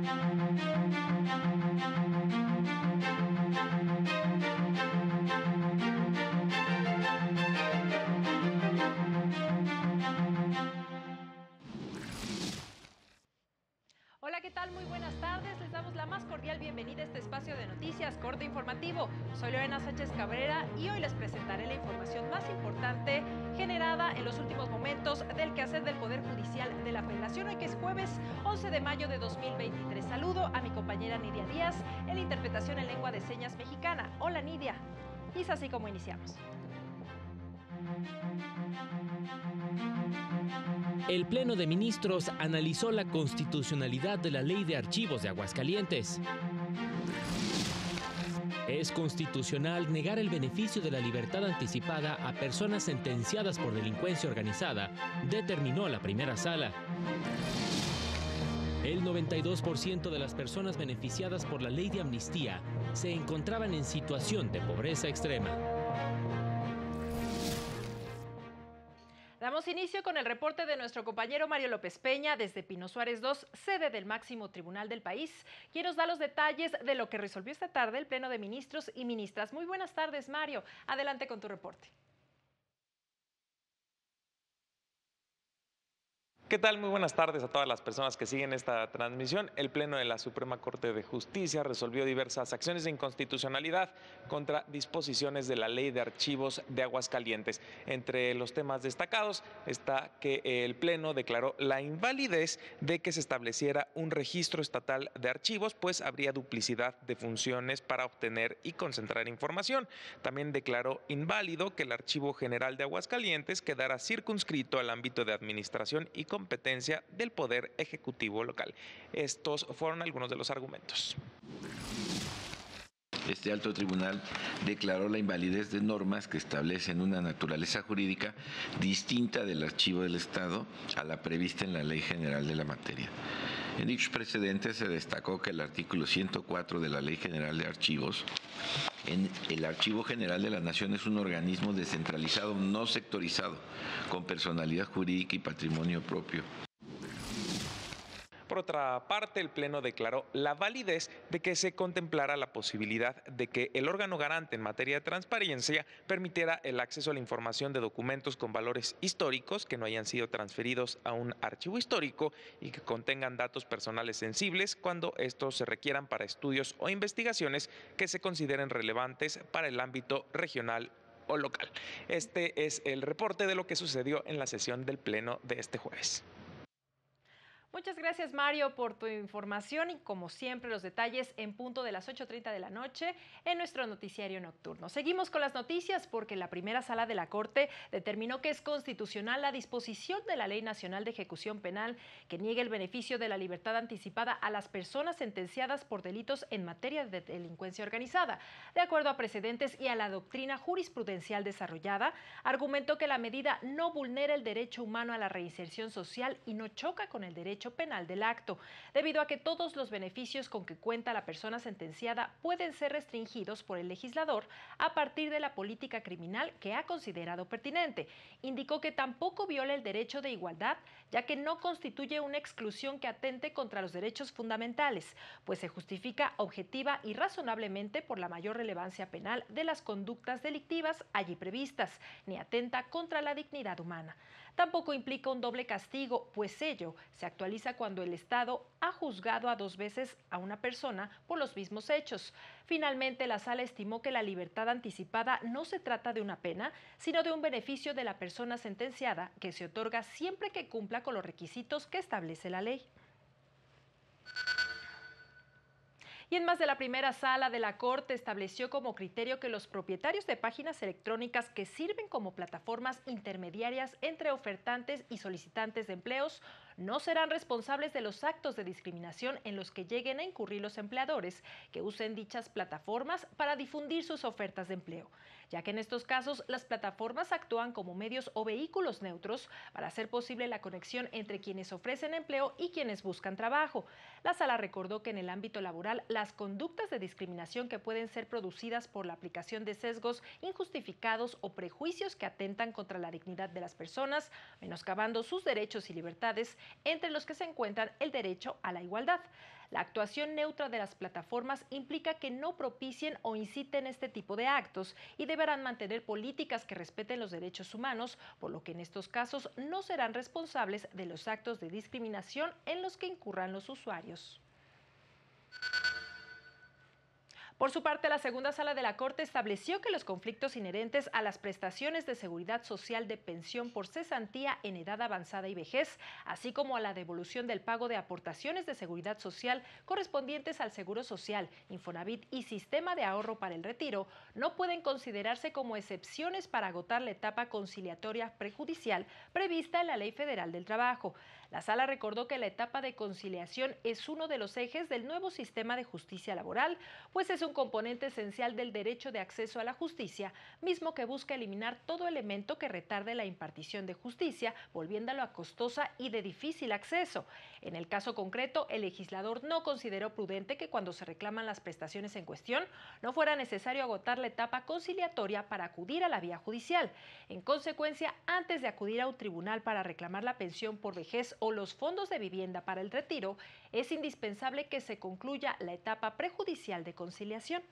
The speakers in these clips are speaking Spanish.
Thank you. ¿Qué tal? Muy buenas tardes. Les damos la más cordial bienvenida a este espacio de noticias corte informativo. Soy Lorena Sánchez Cabrera y hoy les presentaré la información más importante generada en los últimos momentos del quehacer del Poder Judicial de la Federación, hoy que es jueves 11 de mayo de 2023. Saludo a mi compañera Nidia Díaz en la interpretación en lengua de señas mexicana. Hola Nidia. Y es así como iniciamos. El Pleno de Ministros analizó la constitucionalidad de la Ley de Archivos de Aguascalientes. Es constitucional negar el beneficio de la libertad anticipada a personas sentenciadas por delincuencia organizada, determinó la primera sala. El 92% de las personas beneficiadas por la ley de amnistía se encontraban en situación de pobreza extrema. Damos inicio con el reporte de nuestro compañero Mario López Peña desde Pino Suárez II, sede del máximo tribunal del país, quien nos da los detalles de lo que resolvió esta tarde el Pleno de Ministros y Ministras. Muy buenas tardes, Mario. Adelante con tu reporte. ¿Qué tal? Muy buenas tardes a todas las personas que siguen esta transmisión. El Pleno de la Suprema Corte de Justicia resolvió diversas acciones de inconstitucionalidad contra disposiciones de la Ley de Archivos de Aguascalientes. Entre los temas destacados está que el Pleno declaró la invalidez de que se estableciera un registro estatal de archivos, pues habría duplicidad de funciones para obtener y concentrar información. También declaró inválido que el Archivo General de Aguascalientes quedara circunscrito al ámbito de administración y competencia del Poder Ejecutivo local. Estos fueron algunos de los argumentos. Este alto tribunal declaró la invalidez de normas que establecen una naturaleza jurídica distinta del archivo del Estado a la prevista en la Ley General de la materia. En dichos precedentes se destacó que el artículo 104 de la Ley General de Archivos el Archivo General de la Nación es un organismo descentralizado, no sectorizado, con personalidad jurídica y patrimonio propio. Por otra parte, el Pleno declaró la validez de que se contemplara la posibilidad de que el órgano garante en materia de transparencia permitiera el acceso a la información de documentos con valores históricos que no hayan sido transferidos a un archivo histórico y que contengan datos personales sensibles cuando estos se requieran para estudios o investigaciones que se consideren relevantes para el ámbito regional o local. Este es el reporte de lo que sucedió en la sesión del Pleno de este jueves. Muchas gracias Mario por tu información y como siempre los detalles en punto de las 8.30 de la noche en nuestro noticiario nocturno. Seguimos con las noticias porque la primera sala de la Corte determinó que es constitucional la disposición de la Ley Nacional de Ejecución Penal que niegue el beneficio de la libertad anticipada a las personas sentenciadas por delitos en materia de delincuencia organizada. De acuerdo a precedentes y a la doctrina jurisprudencial desarrollada, argumentó que la medida no vulnera el derecho humano a la reinserción social y no choca con el derecho penal del acto, debido a que todos los beneficios con que cuenta la persona sentenciada pueden ser restringidos por el legislador a partir de la política criminal que ha considerado pertinente. Indicó que tampoco viola el derecho de igualdad, ya que no constituye una exclusión que atente contra los derechos fundamentales, pues se justifica objetiva y razonablemente por la mayor relevancia penal de las conductas delictivas allí previstas, ni atenta contra la dignidad humana. Tampoco implica un doble castigo, pues ello se actualiza cuando el Estado ha juzgado a dos veces a una persona por los mismos hechos. Finalmente, la sala estimó que la libertad anticipada no se trata de una pena, sino de un beneficio de la persona sentenciada que se otorga siempre que cumpla con los requisitos que establece la ley. Y en más de la primera sala de la Corte estableció como criterio que los propietarios de páginas electrónicas que sirven como plataformas intermediarias entre ofertantes y solicitantes de empleos no serán responsables de los actos de discriminación en los que lleguen a incurrir los empleadores que usen dichas plataformas para difundir sus ofertas de empleo, ya que en estos casos las plataformas actúan como medios o vehículos neutros para hacer posible la conexión entre quienes ofrecen empleo y quienes buscan trabajo. La sala recordó que en el ámbito laboral las conductas de discriminación que pueden ser producidas por la aplicación de sesgos injustificados o prejuicios que atentan contra la dignidad de las personas, menoscabando sus derechos y libertades, entre los que se encuentran el derecho a la igualdad. La actuación neutra de las plataformas implica que no propicien o inciten este tipo de actos y deberán mantener políticas que respeten los derechos humanos, por lo que en estos casos no serán responsables de los actos de discriminación en los que incurran los usuarios. Por su parte, la segunda sala de la Corte estableció que los conflictos inherentes a las prestaciones de seguridad social de pensión por cesantía en edad avanzada y vejez, así como a la devolución del pago de aportaciones de seguridad social correspondientes al Seguro Social, Infonavit y Sistema de Ahorro para el Retiro, no pueden considerarse como excepciones para agotar la etapa conciliatoria prejudicial prevista en la Ley Federal del Trabajo. La sala recordó que la etapa de conciliación es uno de los ejes del nuevo sistema de justicia laboral, pues es un componente esencial del derecho de acceso a la justicia, mismo que busca eliminar todo elemento que retarde la impartición de justicia, volviéndolo a costosa y de difícil acceso. En el caso concreto, el legislador no consideró prudente que cuando se reclaman las prestaciones en cuestión no fuera necesario agotar la etapa conciliatoria para acudir a la vía judicial. En consecuencia, antes de acudir a un tribunal para reclamar la pensión por vejez o los fondos de vivienda para el retiro, es indispensable que se concluya la etapa prejudicial de conciliación.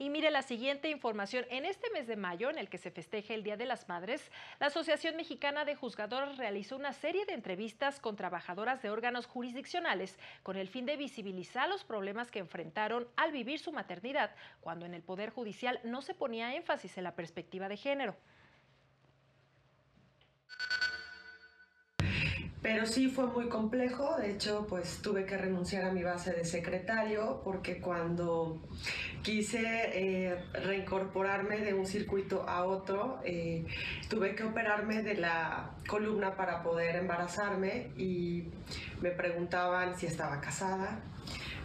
Y mire la siguiente información. En este mes de mayo, en el que se festeja el Día de las Madres, la Asociación Mexicana de Juzgadoras realizó una serie de entrevistas con trabajadoras de órganos jurisdiccionales con el fin de visibilizar los problemas que enfrentaron al vivir su maternidad, cuando en el Poder Judicial no se ponía énfasis en la perspectiva de género. Pero sí fue muy complejo, de hecho pues tuve que renunciar a mi base de secretario porque cuando quise eh, reincorporarme de un circuito a otro, eh, tuve que operarme de la columna para poder embarazarme y me preguntaban si estaba casada,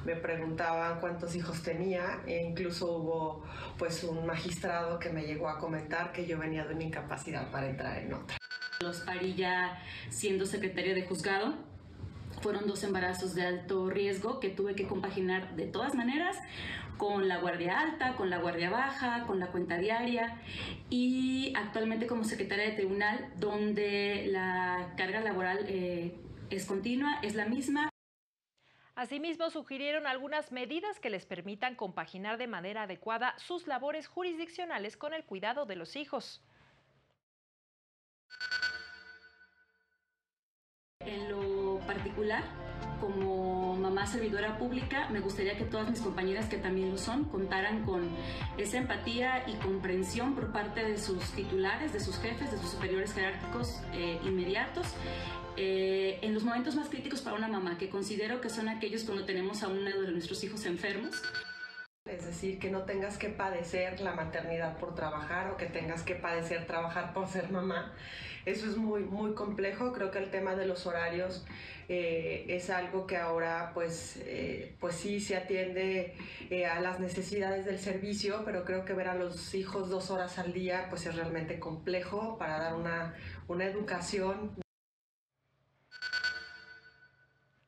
me preguntaban cuántos hijos tenía e incluso hubo pues un magistrado que me llegó a comentar que yo venía de una incapacidad para entrar en otra. Los parí ya siendo secretaria de juzgado. Fueron dos embarazos de alto riesgo que tuve que compaginar de todas maneras con la guardia alta, con la guardia baja, con la cuenta diaria y actualmente como secretaria de tribunal donde la carga laboral eh, es continua, es la misma. Asimismo, sugirieron algunas medidas que les permitan compaginar de manera adecuada sus labores jurisdiccionales con el cuidado de los hijos. En lo particular, como mamá servidora pública, me gustaría que todas mis compañeras que también lo son contaran con esa empatía y comprensión por parte de sus titulares, de sus jefes, de sus superiores jerárquicos eh, inmediatos. Eh, en los momentos más críticos para una mamá, que considero que son aquellos cuando tenemos a uno de nuestros hijos enfermos. Es decir, que no tengas que padecer la maternidad por trabajar o que tengas que padecer trabajar por ser mamá. Eso es muy, muy complejo. Creo que el tema de los horarios eh, es algo que ahora pues, eh, pues sí se atiende eh, a las necesidades del servicio, pero creo que ver a los hijos dos horas al día pues es realmente complejo para dar una, una educación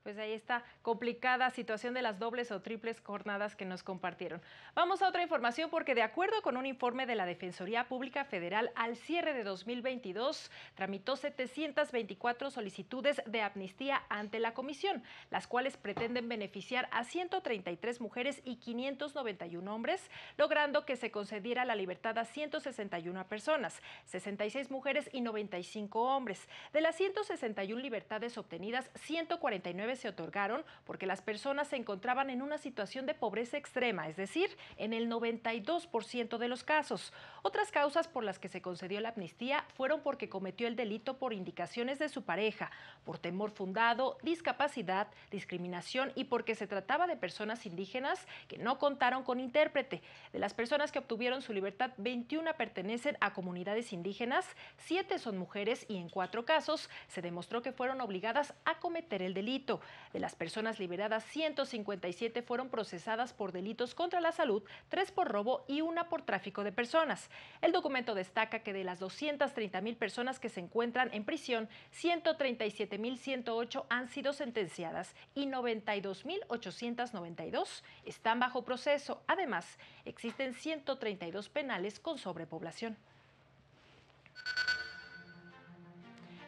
pues ahí está complicada situación de las dobles o triples jornadas que nos compartieron. Vamos a otra información porque de acuerdo con un informe de la Defensoría Pública Federal al cierre de 2022 tramitó 724 solicitudes de amnistía ante la comisión, las cuales pretenden beneficiar a 133 mujeres y 591 hombres, logrando que se concediera la libertad a 161 personas, 66 mujeres y 95 hombres. De las 161 libertades obtenidas, 149 se otorgaron porque las personas se encontraban en una situación de pobreza extrema, es decir, en el 92% de los casos. Otras causas por las que se concedió la amnistía fueron porque cometió el delito por indicaciones de su pareja, por temor fundado, discapacidad, discriminación y porque se trataba de personas indígenas que no contaron con intérprete. De las personas que obtuvieron su libertad, 21 pertenecen a comunidades indígenas, 7 son mujeres y en cuatro casos se demostró que fueron obligadas a cometer el delito. De las personas liberadas, 157 fueron procesadas por delitos contra la salud, 3 por robo y una por tráfico de personas. El documento destaca que de las 230 mil personas que se encuentran en prisión, 137 mil 108 han sido sentenciadas y 92 mil 892 están bajo proceso. Además, existen 132 penales con sobrepoblación.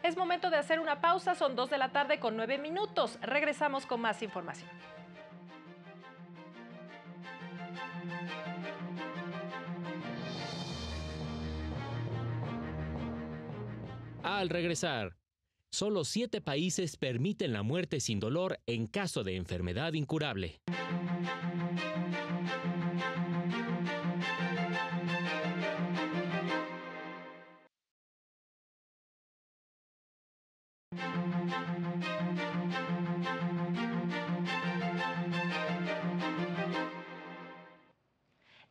Es momento de hacer una pausa, son 2 de la tarde con 9 minutos. Regresamos con más información. Al regresar, solo siete países permiten la muerte sin dolor en caso de enfermedad incurable.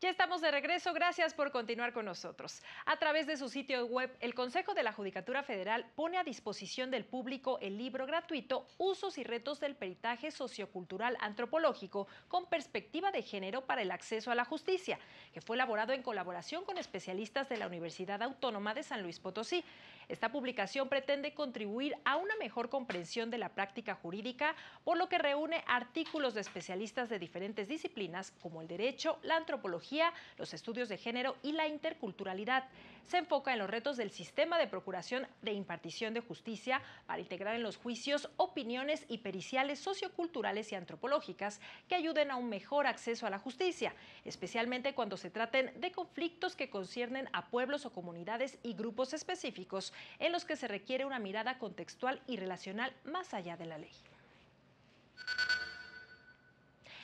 Ya estamos de regreso, gracias por continuar con nosotros. A través de su sitio web, el Consejo de la Judicatura Federal pone a disposición del público el libro gratuito Usos y retos del peritaje sociocultural antropológico con perspectiva de género para el acceso a la justicia, que fue elaborado en colaboración con especialistas de la Universidad Autónoma de San Luis Potosí. Esta publicación pretende contribuir a una mejor comprensión de la práctica jurídica, por lo que reúne artículos de especialistas de diferentes disciplinas como el derecho, la antropología, los estudios de género y la interculturalidad. Se enfoca en los retos del sistema de procuración de impartición de justicia para integrar en los juicios opiniones y periciales socioculturales y antropológicas que ayuden a un mejor acceso a la justicia, especialmente cuando se traten de conflictos que conciernen a pueblos o comunidades y grupos específicos en los que se requiere una mirada contextual y relacional más allá de la ley.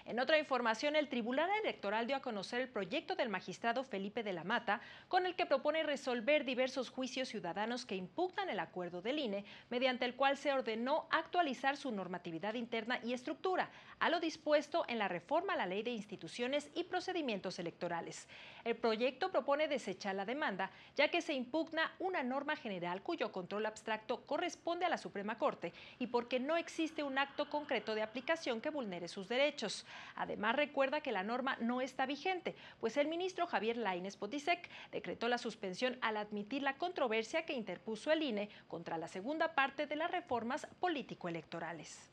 En otra información, el Tribunal Electoral dio a conocer el proyecto del magistrado Felipe de la Mata, con el que propone resolver diversos juicios ciudadanos que impugnan el acuerdo del INE, mediante el cual se ordenó actualizar su normatividad interna y estructura, a lo dispuesto en la reforma a la Ley de Instituciones y Procedimientos Electorales. El proyecto propone desechar la demanda, ya que se impugna una norma general cuyo control abstracto corresponde a la Suprema Corte y porque no existe un acto concreto de aplicación que vulnere sus derechos. Además, recuerda que la norma no está vigente, pues el ministro Javier Lainez Potisek decretó la suspensión al admitir la controversia que interpuso el INE contra la segunda parte de las reformas político-electorales.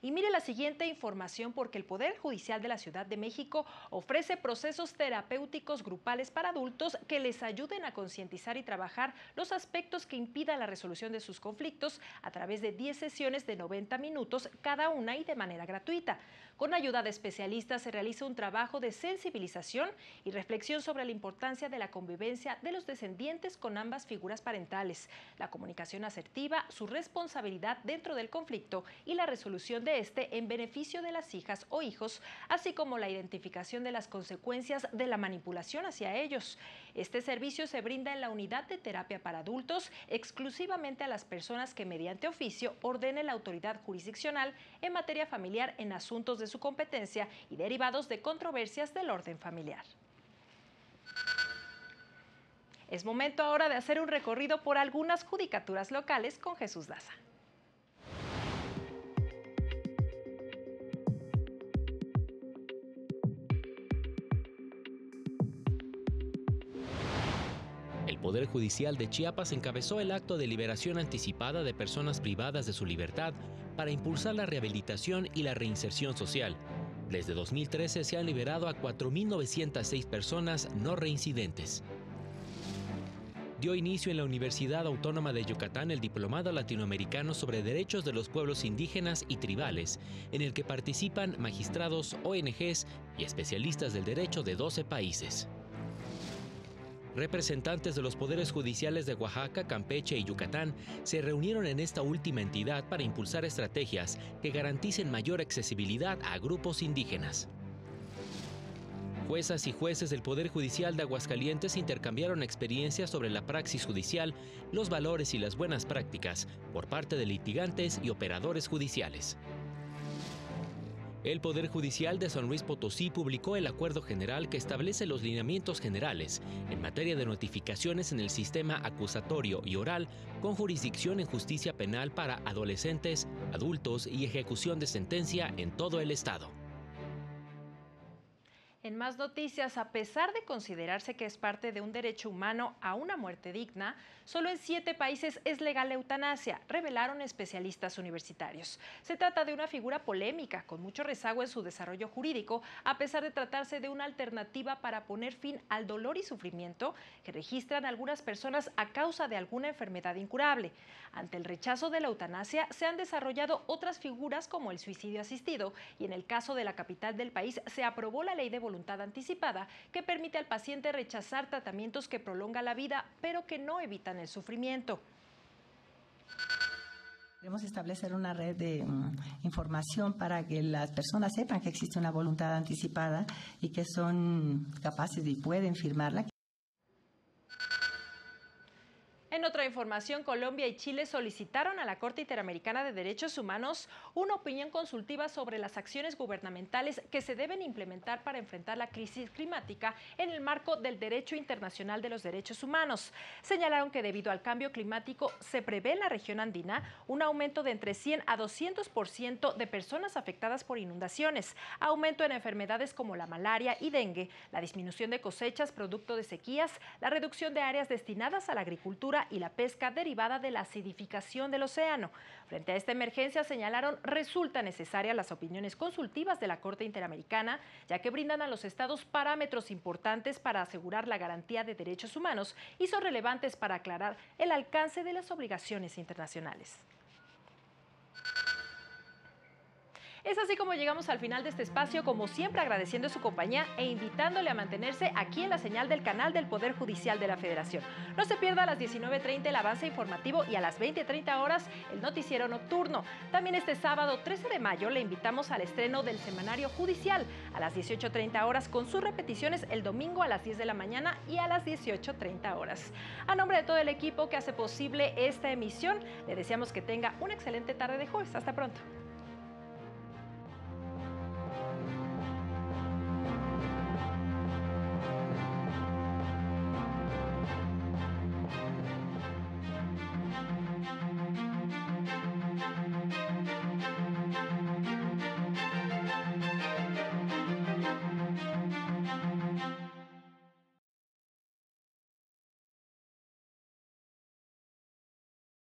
Y mire la siguiente información porque el Poder Judicial de la Ciudad de México ofrece procesos terapéuticos grupales para adultos que les ayuden a concientizar y trabajar los aspectos que impidan la resolución de sus conflictos a través de 10 sesiones de 90 minutos cada una y de manera gratuita. Con ayuda de especialistas se realiza un trabajo de sensibilización y reflexión sobre la importancia de la convivencia de los descendientes con ambas figuras parentales, la comunicación asertiva, su responsabilidad dentro del conflicto y la resolución de este en beneficio de las hijas o hijos, así como la identificación de las consecuencias de la manipulación hacia ellos. Este servicio se brinda en la unidad de terapia para adultos exclusivamente a las personas que mediante oficio ordene la autoridad jurisdiccional en materia familiar en asuntos de su competencia y derivados de controversias del orden familiar. Es momento ahora de hacer un recorrido por algunas judicaturas locales con Jesús Daza. Poder Judicial de Chiapas encabezó el acto de liberación anticipada de personas privadas de su libertad para impulsar la rehabilitación y la reinserción social. Desde 2013 se han liberado a 4.906 personas no reincidentes. Dio inicio en la Universidad Autónoma de Yucatán el Diplomado Latinoamericano sobre Derechos de los Pueblos Indígenas y Tribales, en el que participan magistrados, ONGs y especialistas del derecho de 12 países. Representantes de los poderes judiciales de Oaxaca, Campeche y Yucatán se reunieron en esta última entidad para impulsar estrategias que garanticen mayor accesibilidad a grupos indígenas. Juezas y jueces del Poder Judicial de Aguascalientes intercambiaron experiencias sobre la praxis judicial, los valores y las buenas prácticas por parte de litigantes y operadores judiciales. El Poder Judicial de San Luis Potosí publicó el acuerdo general que establece los lineamientos generales en materia de notificaciones en el sistema acusatorio y oral con jurisdicción en justicia penal para adolescentes, adultos y ejecución de sentencia en todo el Estado. En más noticias, a pesar de considerarse que es parte de un derecho humano a una muerte digna, solo en siete países es legal la eutanasia, revelaron especialistas universitarios. Se trata de una figura polémica, con mucho rezago en su desarrollo jurídico, a pesar de tratarse de una alternativa para poner fin al dolor y sufrimiento que registran algunas personas a causa de alguna enfermedad incurable. Ante el rechazo de la eutanasia, se han desarrollado otras figuras como el suicidio asistido, y en el caso de la capital del país se aprobó la ley de voluntad anticipada que permite al paciente rechazar tratamientos que prolongan la vida pero que no evitan el sufrimiento. Queremos establecer una red de um, información para que las personas sepan que existe una voluntad anticipada y que son capaces y pueden firmarla. Información, Colombia y Chile solicitaron a la Corte Interamericana de Derechos Humanos una opinión consultiva sobre las acciones gubernamentales que se deben implementar para enfrentar la crisis climática en el marco del derecho internacional de los derechos humanos. Señalaron que debido al cambio climático se prevé en la región andina un aumento de entre 100 a 200% de personas afectadas por inundaciones, aumento en enfermedades como la malaria y dengue, la disminución de cosechas producto de sequías, la reducción de áreas destinadas a la agricultura y la derivada de la acidificación del océano. Frente a esta emergencia señalaron resulta necesaria las opiniones consultivas de la Corte Interamericana, ya que brindan a los estados parámetros importantes para asegurar la garantía de derechos humanos y son relevantes para aclarar el alcance de las obligaciones internacionales. Es así como llegamos al final de este espacio, como siempre agradeciendo su compañía e invitándole a mantenerse aquí en la señal del canal del Poder Judicial de la Federación. No se pierda a las 19.30 el avance informativo y a las 20.30 horas el noticiero nocturno. También este sábado 13 de mayo le invitamos al estreno del Semanario Judicial a las 18.30 horas con sus repeticiones el domingo a las 10 de la mañana y a las 18.30 horas. A nombre de todo el equipo que hace posible esta emisión, le deseamos que tenga una excelente tarde de jueves. Hasta pronto.